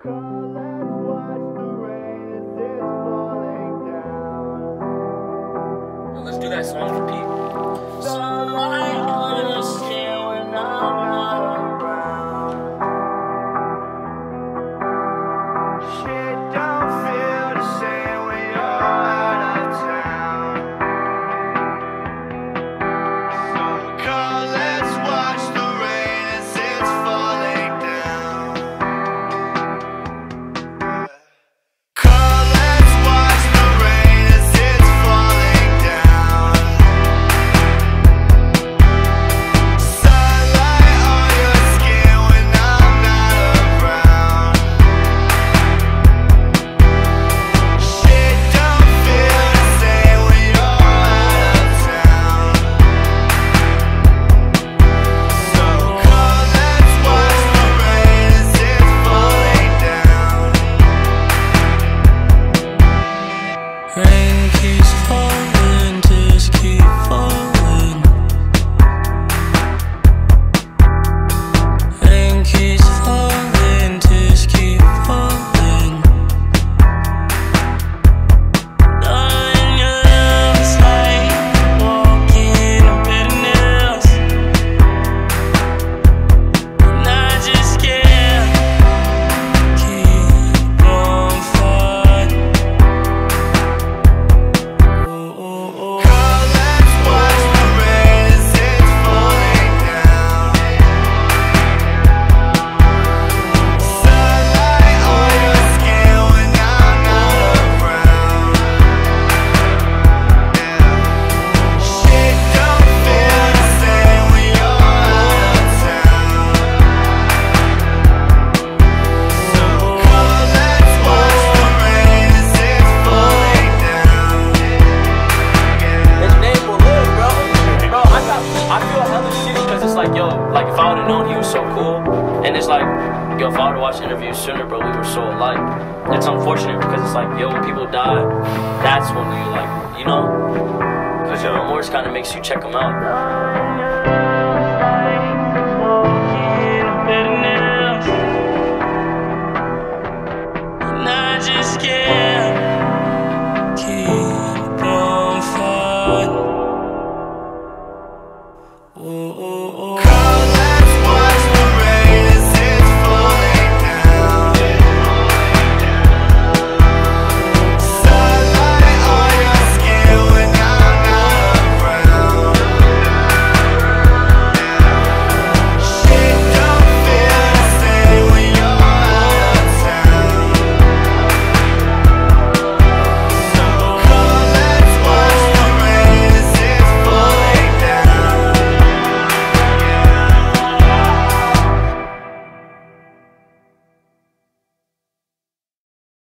Let's do that song repeat. So known he was so cool. And it's like, yo, if I would watch interviews sooner, bro, we were so alike. It's unfortunate because it's like, yo, when people die, that's when we like, you know, because yo, remorse kind of makes you check them out.